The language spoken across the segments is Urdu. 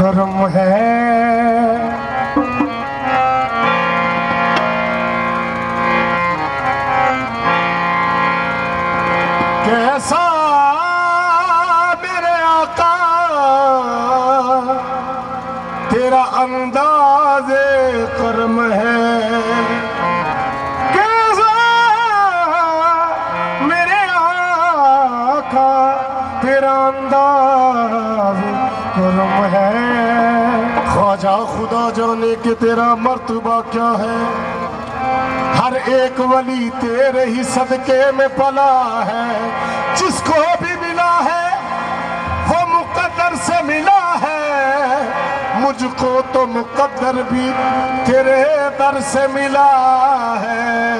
کرم ہے۔ جانے کہ تیرا مرتبہ کیا ہے؟ ہر ایک ولی تیرے ہی صدقے میں پلا ہے۔ جس کو بھی ملا ہے، وہ مقدر سے ملا ہے۔ مجھ کو تو مقدر بھی تیرے در سے ملا ہے۔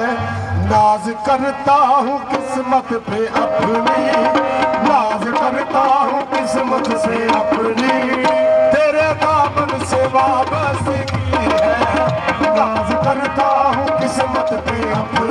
ناز کرتا ہوں قسمت پہ اپنی۔ ناز کرتا ہوں قسمت سے اپنی۔ تیرے دام وابستگی ہے۔ ناز کرتا ہوں قسمت پہ اپنا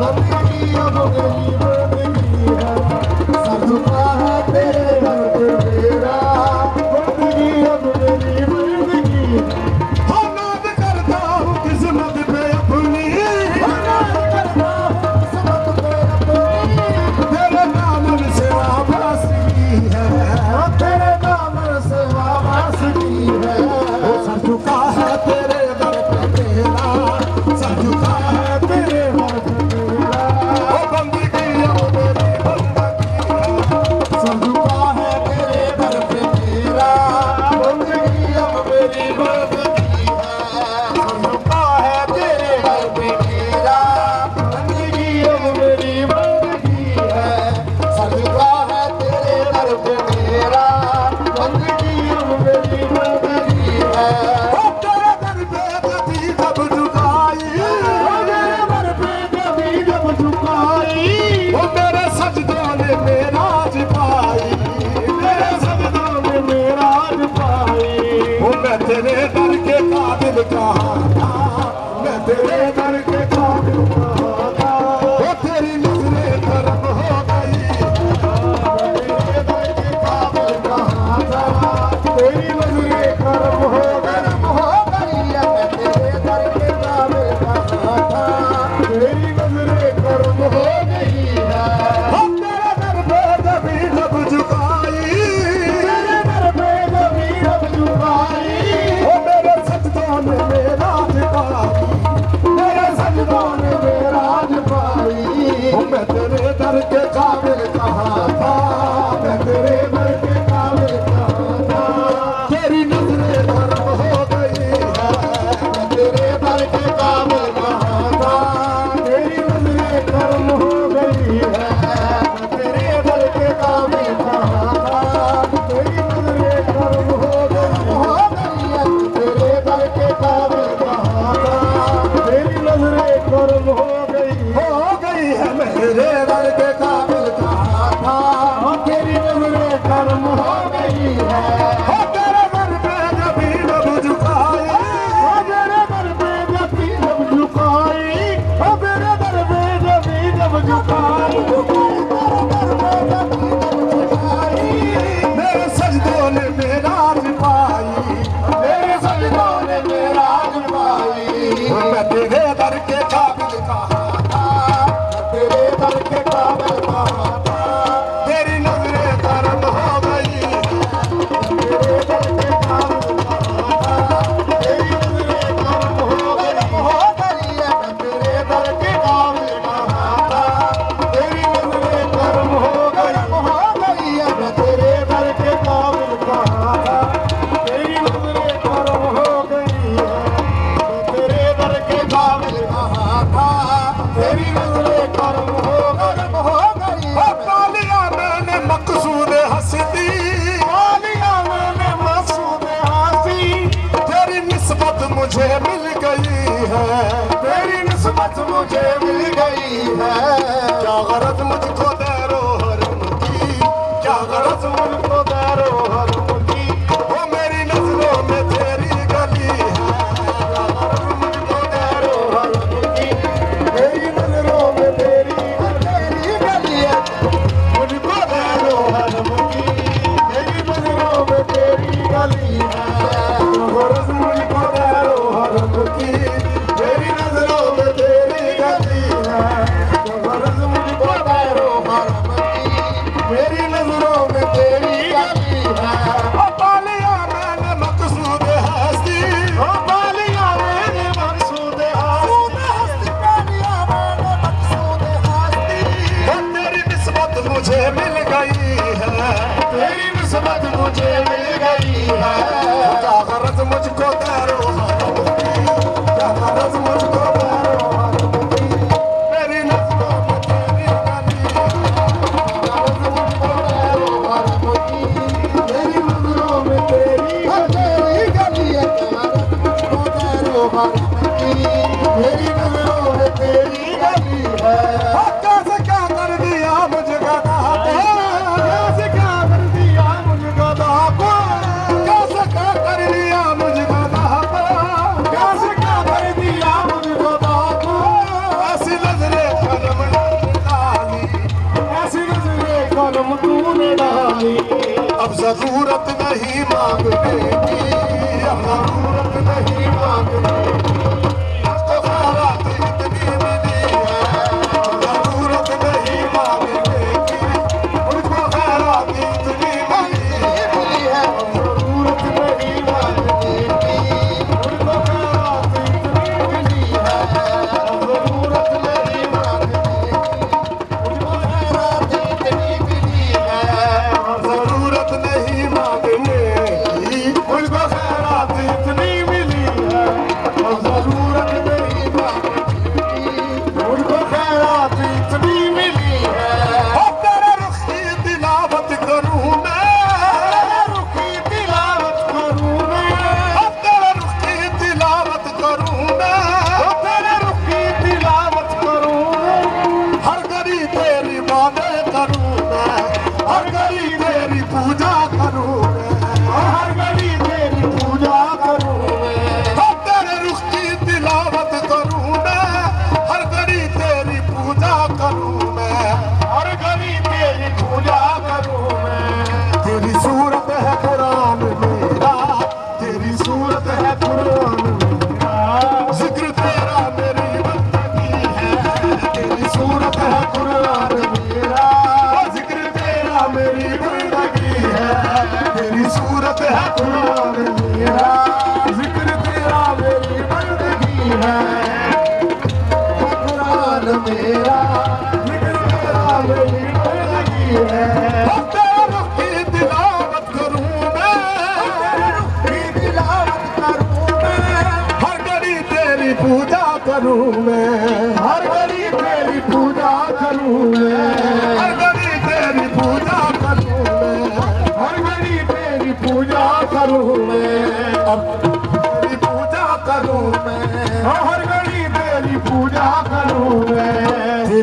ڀنڊي جو بهلي کی اب ضرورت نہیں مانگنے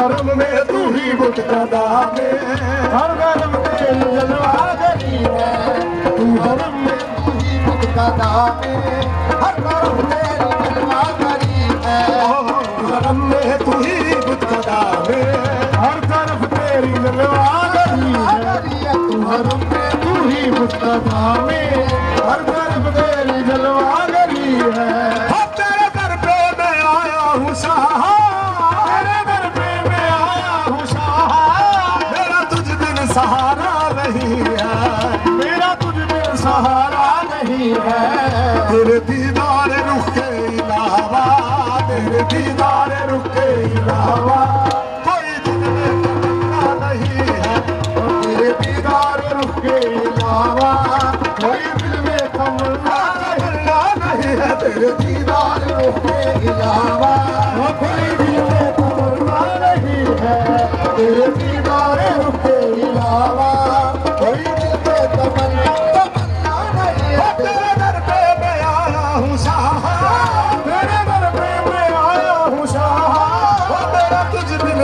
حرم میں تو ہی مقتدا میں ہر حرم میں جلوہ گری ہے۔ تو حرم میں تو ہی مقتدا میں ہر حرم میں جلوہ گری ہے۔ حرم میں تو ہی مقتدا میں ہر طرف تیری جلوہ گری ہے۔ تو حرم میں تو ہی مقتدا میں ہر طرف تیری جلوہ گری ہے۔ سہارا نہیں ہے۔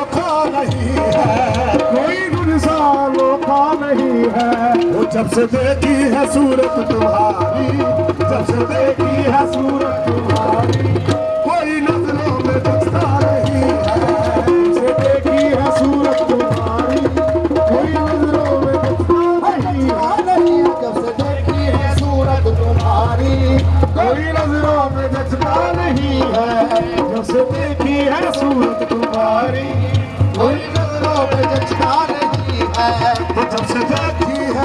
موقع نہیں ہے، کوئی گنسا موقع نہیں ہے۔ وہ جب سے دیکھی ہے صورت تمہاری، جب سے دیکھی ہے صورت تمہاری۔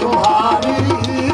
نظروں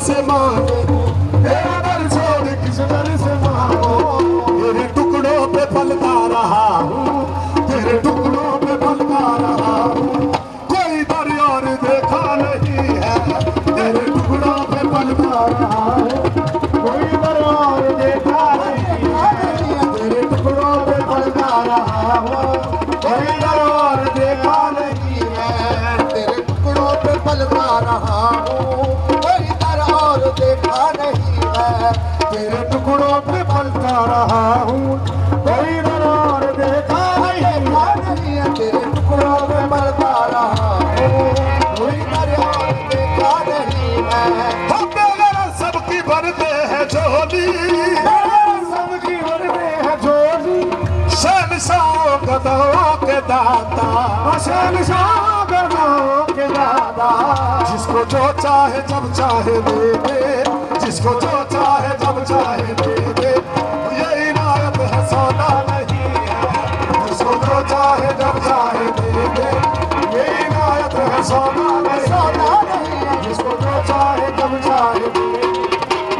semana. رہا ہوں کوئی قرار دیکھا ہے دیکھا نہیں ہے تیرے ٹکڑوں میں مرتا رہا ہوں کوئی قرار دیکھا نہیں ہے ہم بغیر سب کی بردے ہیں جھولی سب کی بھرتے ہیں جھولی شہن شاہوں کا دعووں کے دادا شہن شاہوں کا دعووں کے دادا جس کو جو چاہے جب چاہے دے دے جس کو جو چاہے جب چاہے دے دے سونا میں جس کو جو چاہے تب چاہے۔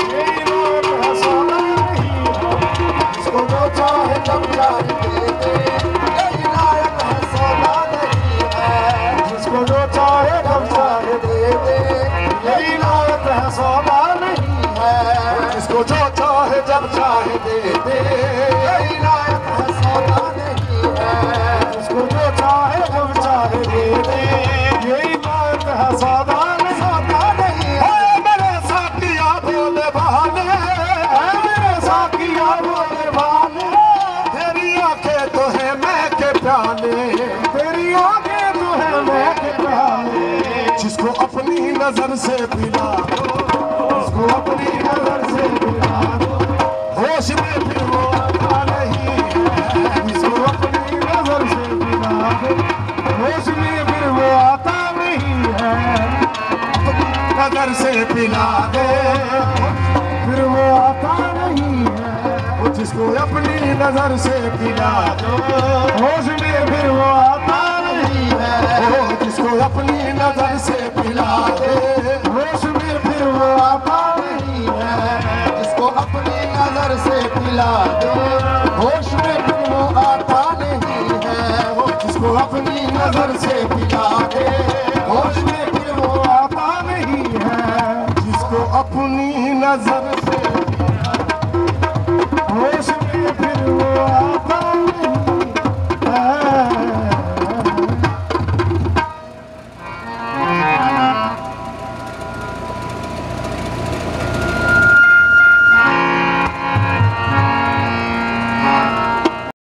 میری موت ہے سونا نہیں جس کو جو چاہے تب چاہے۔ دے دے میری نایت ہے سونا ہے، جس کو جو چاہے جب چاہے۔ دے دے نظر سے پلا اس کو اپنی نظر سے پلا ہوش میں پھر وہ آتا نہیں اس کو اپنی نظر سے پلا ہوش میں پھر وہ آتا نہیں ہے نظر سے پلا دے پھر وہ آتا نہیں ہے وہ جس کو اپنی نظر سے پلا دو ہوش میں پھر وہ آتا نہیں ہے جس کو اپنی نظر سے گھر سے پلا دے۔ ہوش میں پھر وہ آتا نہیں ہے، جس کو اپنی نظر سے